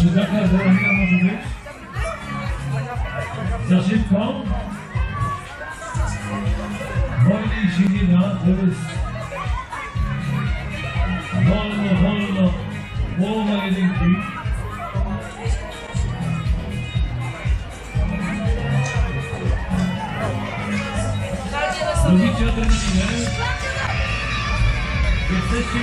Czy taka wyraźna może być? Za szybko? Wolniej się nie da, to jest wolno, wolno, połowa jedynki. Lubicie adrenalinę? Jesteście